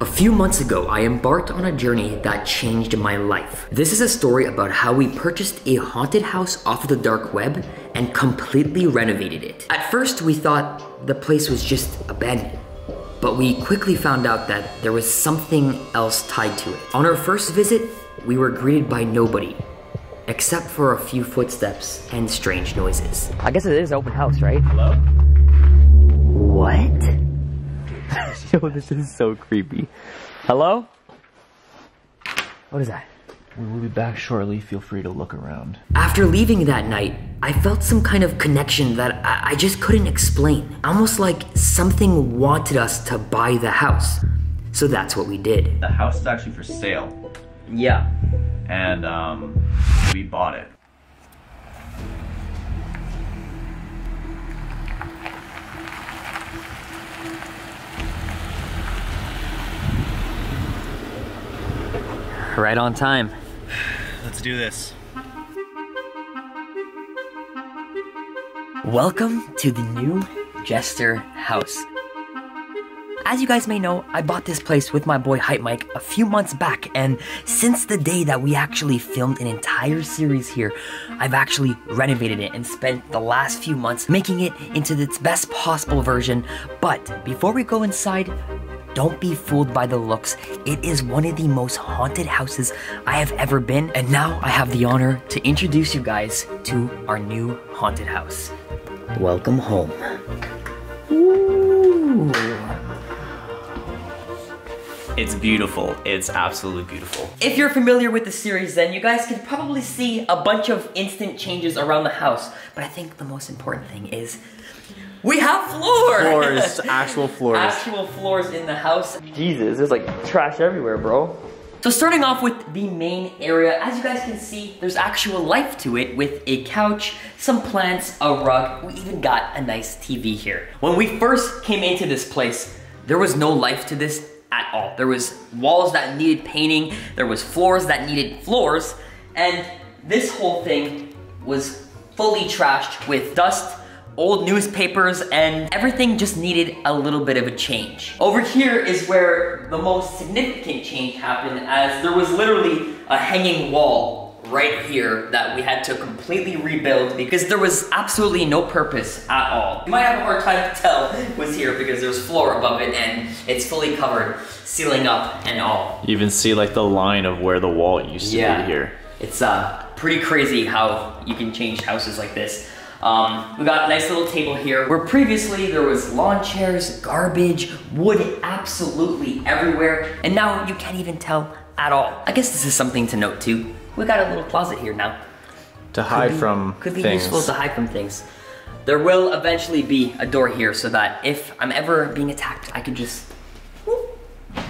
A few months ago, I embarked on a journey that changed my life. This is a story about how we purchased a haunted house off of the dark web and completely renovated it. At first, we thought the place was just abandoned. But we quickly found out that there was something else tied to it. On our first visit, we were greeted by nobody, except for a few footsteps and strange noises. I guess it is open house, right? Hello? What? Yo, this is so creepy. Hello? What is that? We will be back shortly. Feel free to look around. After leaving that night, I felt some kind of connection that I, I just couldn't explain. Almost like something wanted us to buy the house. So that's what we did. The house is actually for sale, Yeah. and um, we bought it. Right on time. Let's do this. Welcome to the new Jester House. As you guys may know, I bought this place with my boy Hype Myke a few months back, and since the day that we actually filmed an entire series here, I've actually renovated it and spent the last few months making it into its best possible version. But before we go inside, don't be fooled by the looks. It is one of the most haunted houses I have ever been, and now I have the honor to introduce you guys to our new haunted house. Welcome home. Ooh. It's beautiful. It's absolutely beautiful. If you're familiar with the series, then you guys can probably see a bunch of instant changes around the house. But I think the most important thing is we have floors. Floors, actual floors. Actual floors in the house. Jesus, there's like trash everywhere, bro. So starting off with the main area, as you guys can see, there's actual life to it with a couch, some plants, a rug. We even got a nice TV here. When we first came into this place, there was no life to this at all. There was walls that needed painting, there was floors that needed floors, and this whole thing was fully trashed with dust, old newspapers, and everything just needed a little bit of a change. Over here is where the most significant change happened as there was literally a hanging wall right here that we had to completely rebuild because there was absolutely no purpose at all. You might have a hard time to tell was here because there's floor above it and it's fully covered, ceiling up and all. You even see like the line of where the wall used to Yeah. be here. It's uh, pretty crazy how you can change houses like this. Um, we got a nice little table here where previously there was lawn chairs, garbage, wood absolutely everywhere, and now you can't even tell at all. I guess this is something to note too. We got a little closet here now. To hide Could be- from could be things. useful to hide from things. There will eventually be a door here so that if I'm ever being attacked, I could just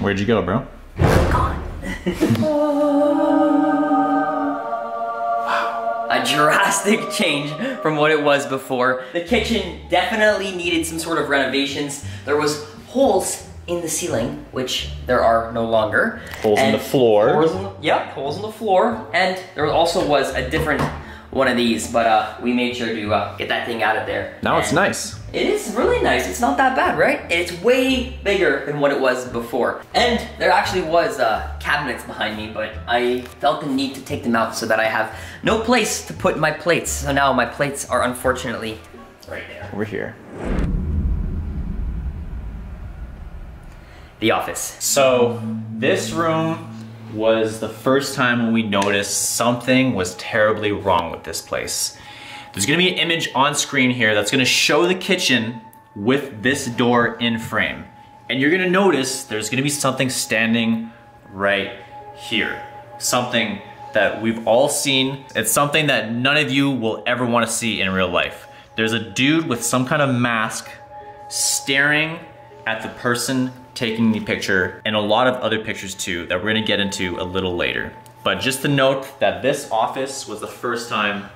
Where'd you go, bro? a drastic change from what it was before. The kitchen definitely needed some sort of renovations. There was holes in the ceiling, which there are no longer. Holes in the floor. Holes in the, yep, holes in the floor. And there also was a different one of these, but uh, we made sure to uh, get that thing out of there. Now it's nice. It is really nice. It's not that bad, right? It's way bigger than what it was before. And there actually was uh, cabinets behind me, but I felt the need to take them out so that I have no place to put my plates. So now my plates are unfortunately right there. Over here. The office. So this room was the first time when we noticed something was terribly wrong with this place. There's gonna be an image on screen here that's gonna show the kitchen with this door in frame. And you're gonna notice there's gonna be something standing right here. Something that we've all seen. It's something that none of you will ever wanna see in real life. There's a dude with some kind of mask staring at the person taking the picture and a lot of other pictures too that we're gonna get into a little later. But just to note that this office was the first time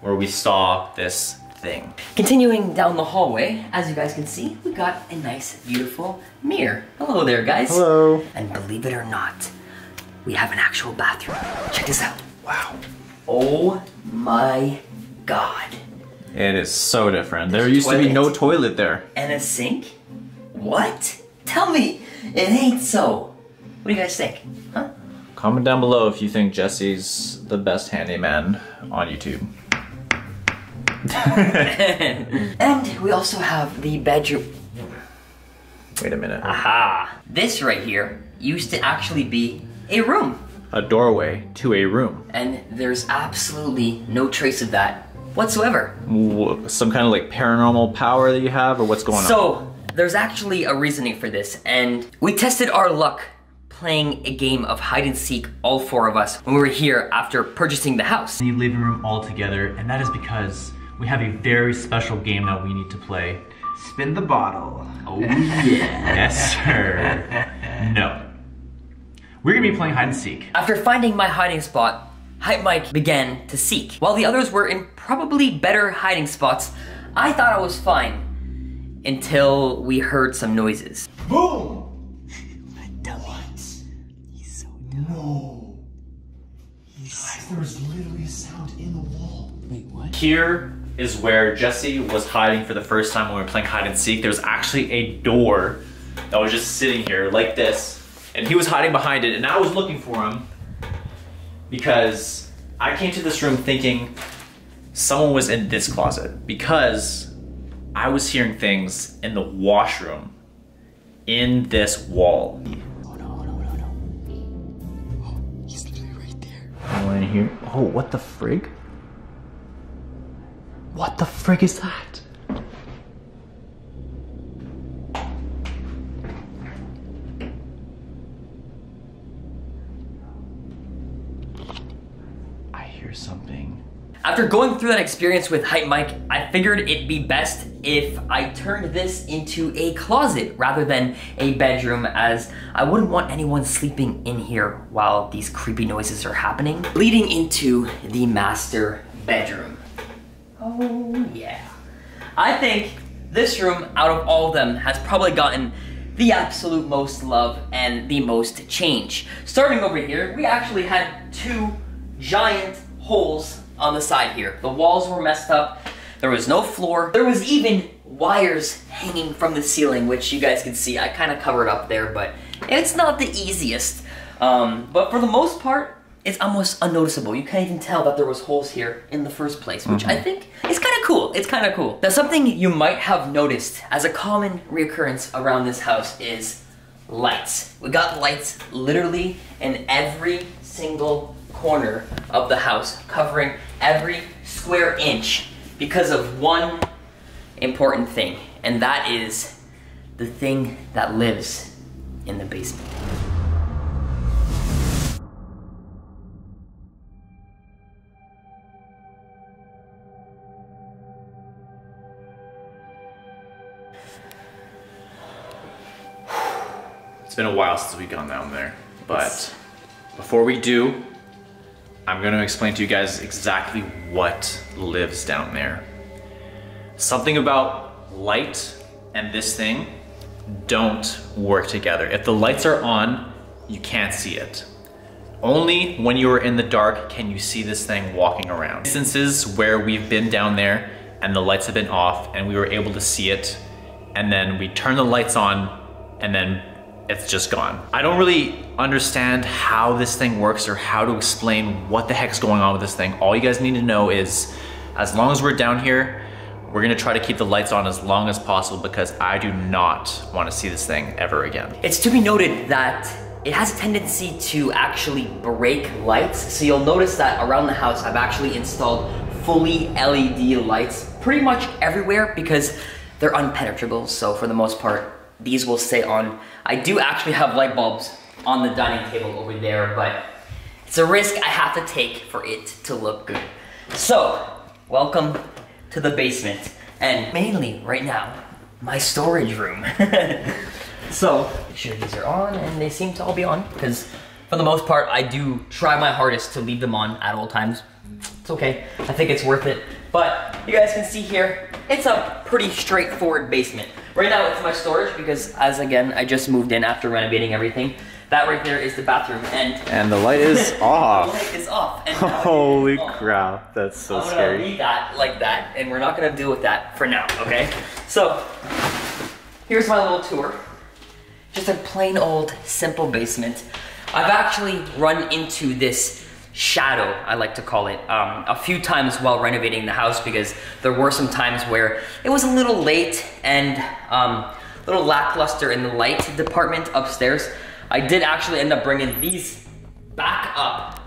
where we saw this thing. Continuing down the hallway, as you guys can see, we got a nice, beautiful mirror. Hello there, guys. Hello. And believe it or not, we have an actual bathroom. Check this out. Wow. Oh my god. It is so different. There used to be no toilet there. And a sink? What? Tell me, it ain't so. What do you guys think? Huh? Comment down below if you think Jesse's the best handyman on YouTube. and we also have the bedroom. Wait a minute. Aha! This right here used to actually be a room. A doorway to a room. And there's absolutely no trace of that whatsoever. Some kind of like paranormal power that you have, or what's going so, on? So, there's actually a reasoning for this, and we tested our luck playing a game of hide and seek, all four of us, when we were here after purchasing the house. The living room all together, and that is because we have a very special game that we need to play. Spin the bottle. Oh yeah. yes, sir. No. We're gonna be playing hide and seek. After finding my hiding spot, Hype Myke began to seek. While the others were in probably better hiding spots, I thought I was fine. Until we heard some noises. Boom! He's so dumb. No. He's Guys, there was literally a sound in the wall. Wait, what? Here is where Jesse was hiding for the first time when we were playing hide and seek. There was actually a door that was just sitting here like this. And he was hiding behind it and I was looking for him because I came to this room thinking someone was in this closet because I was hearing things in the washroom in this wall. Oh no, no, no, no. Oh, he's literally right there. I want to hear. Oh, what the frig? What the frig is that? I hear something. After going through that experience with Hype Myke, I figured it'd be best if I turned this into a closet rather than a bedroom as I wouldn't want anyone sleeping in here while these creepy noises are happening. Leading into the master bedroom. Oh yeah. I think this room, out of all of them, has probably gotten the absolute most love and the most change. Starting over here, we actually had two giant holes on the side here. The walls were messed up. There was no floor. There was even wires hanging from the ceiling, which you guys can see. I kind of covered up there, but it's not the easiest. Um, but for the most part, it's almost unnoticeable. You can't even tell that there was holes here in the first place, which mm -hmm. I think is kind of cool. It's kind of cool. Now, something you might have noticed as a common reoccurrence around this house is lights. We got lights literally in every single corner of the house, covering every square inch because of one important thing, and that is the thing that lives in the basement. It's been a while since we've gone down there, but before we do, I'm gonna explain to you guys exactly what lives down there. Something about light and this thing don't work together. If the lights are on, you can't see it. Only when you are in the dark can you see this thing walking around. Instances where we've been down there and the lights have been off and we were able to see it and then we turn the lights on and then it's just gone. I don't really understand how this thing works or how to explain what the heck's going on with this thing. All you guys need to know is as long as we're down here, we're gonna try to keep the lights on as long as possible because I do not wanna see this thing ever again. It's to be noted that it has a tendency to actually break lights. So you'll notice that around the house, I've actually installed fully LED lights pretty much everywhere because they're unpenetrable. So for the most part, these will stay on. I do actually have light bulbs on the dining table over there, but it's a risk I have to take for it to look good. So, welcome to the basement, and mainly right now, my storage room. so, make sure these are on, and they seem to all be on, because for the most part, I do try my hardest to leave them on at all times. It's okay, I think it's worth it. But you guys can see here, it's a pretty straightforward basement. Right now it's my storage because as again, I just moved in after renovating everything. That right there is the bathroom and And the light is off. the light is off. Holy crap, that's so I'm scary. I'm gonna leave that like that and we're not gonna deal with that for now, okay? So, here's my little tour. Just a plain old, simple basement. I've actually run into this shadow, I like to call it, um, a few times while renovating the house because there were some times where it was a little late and um, a little lackluster in the light department upstairs. I did actually end up bringing these back up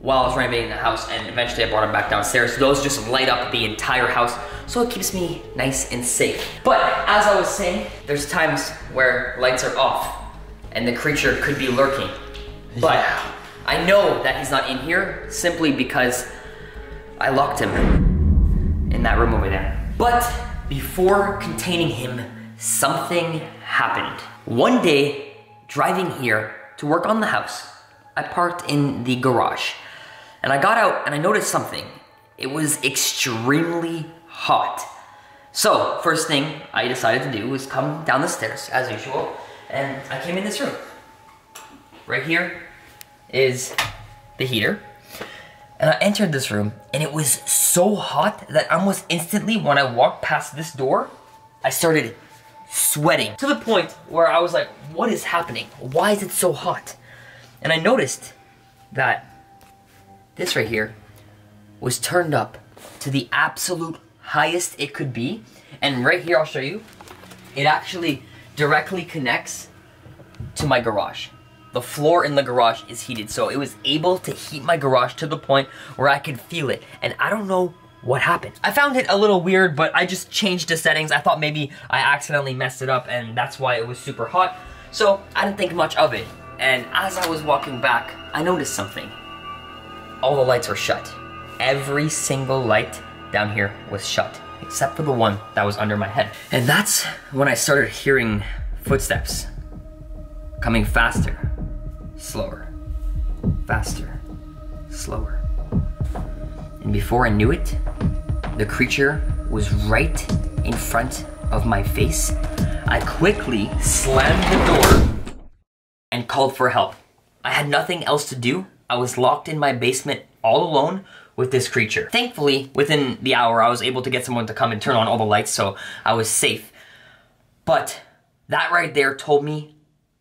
while I was renovating the house and eventually I brought them back downstairs. Those just light up the entire house so it keeps me nice and safe. But as I was saying, there's times where lights are off and the creature could be lurking. But yeah. I know that he's not in here simply because I locked him in that room over there. But before containing him, something happened. One day, driving here to work on the house, I parked in the garage and I got out and I noticed something. It was extremely hot. So, first thing I decided to do was come down the stairs as usual and I came in this room. Right here is the heater. And I entered this room and it was so hot that almost instantly when I walked past this door, I started sweating to the point where I was like, what is happening? Why is it so hot? And I noticed that this right here was turned up to the absolute highest it could be. And right here, I'll show you, it actually directly connects to my garage. The floor in the garage is heated, so it was able to heat my garage to the point where I could feel it. And I don't know what happened. I found it a little weird, but I just changed the settings. I thought maybe I accidentally messed it up and that's why it was super hot. So I didn't think much of it. And as I was walking back, I noticed something. All the lights were shut. Every single light down here was shut, except for the one that was under my head. And that's when I started hearing footsteps coming faster slower, faster, slower. And before I knew it, the creature was right in front of my face. I quickly slammed the door and called for help. I had nothing else to do. I was locked in my basement all alone with this creature. Thankfully, within the hour, I was able to get someone to come and turn on all the lights, so I was safe. But that right there told me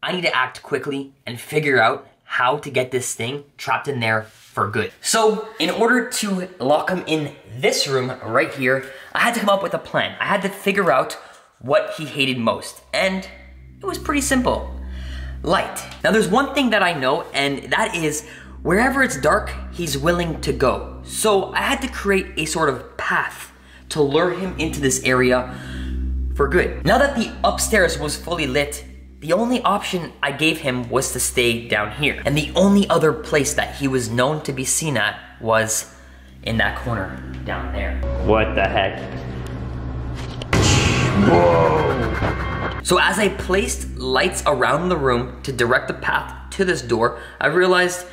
I need to act quickly and figure out how to get this thing trapped in there for good. So in order to lock him in this room right here, I had to come up with a plan. I had to figure out what he hated most. And it was pretty simple. Light. Now there's one thing that I know and that is wherever it's dark, he's willing to go. So I had to create a sort of path to lure him into this area for good. Now that the upstairs was fully lit, the only option I gave him was to stay down here. And the only other place that he was known to be seen at was in that corner down there. What the heck? Whoa! So as I placed lights around the room to direct the path to this door, I realized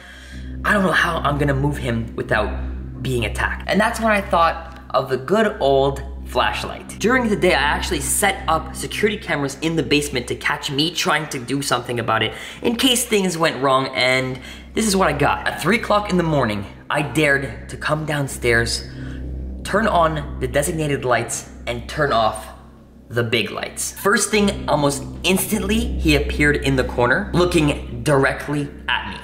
I don't know how I'm gonna move him without being attacked. And that's when I thought of the good old flashlight. During the day, I actually set up security cameras in the basement to catch me trying to do something about it in case things went wrong and this is what I got. At 3 o'clock in the morning, I dared to come downstairs, turn on the designated lights, and turn off the big lights. First thing, almost instantly, he appeared in the corner, looking directly at me.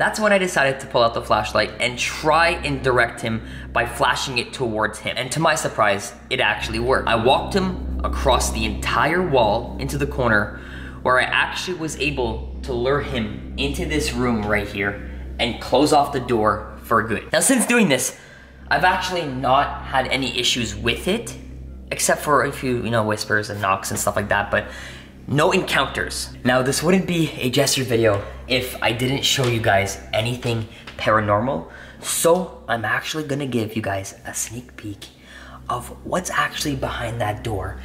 That's when I decided to pull out the flashlight and try and direct him by flashing it towards him. And to my surprise, it actually worked. I walked him across the entire wall into the corner where I actually was able to lure him into this room right here and close off the door for good. Now since doing this, I've actually not had any issues with it, except for a few, you know, whispers and knocks and stuff like that, but no encounters. Now this wouldn't be a Jester video if I didn't show you guys anything paranormal. So I'm actually gonna give you guys a sneak peek of what's actually behind that door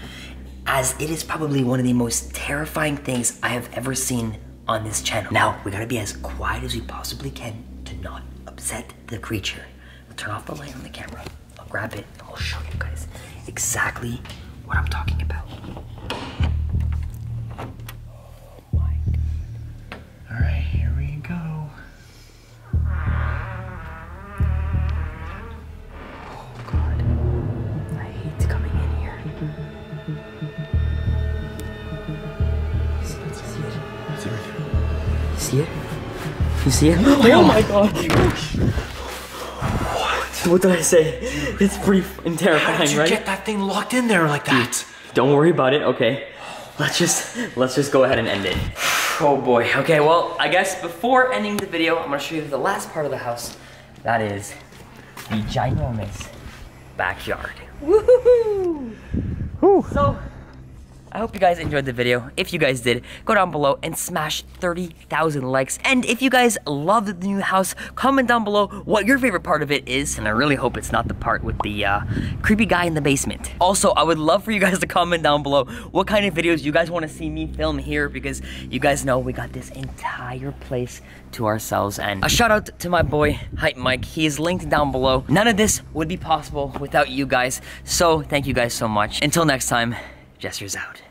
as it is probably one of the most terrifying things I have ever seen on this channel. Now, we gotta be as quiet as we possibly can to not upset the creature. I'll turn off the light on the camera. I'll grab it and I'll show you guys exactly what I'm talking about. See it? Oh my god! What? What did I say? It's pretty How terrifying, did you right? get that thing locked in there like that? Don't worry about it, okay? Let's just, let's just go ahead and end it. Oh boy, okay, well, I guess before ending the video, I'm gonna show you the last part of the house. That is the ginormous backyard. Woohoo! So, I hope you guys enjoyed the video. If you guys did, go down below and smash 30,000 likes. And if you guys love the new house, comment down below what your favorite part of it is. And I really hope it's not the part with the uh, creepy guy in the basement. Also, I would love for you guys to comment down below what kind of videos you guys want to see me film here because you guys know we got this entire place to ourselves. And a shout out to my boy, Hype Myke. He is linked down below. None of this would be possible without you guys. So thank you guys so much. Until next time, Jesters out.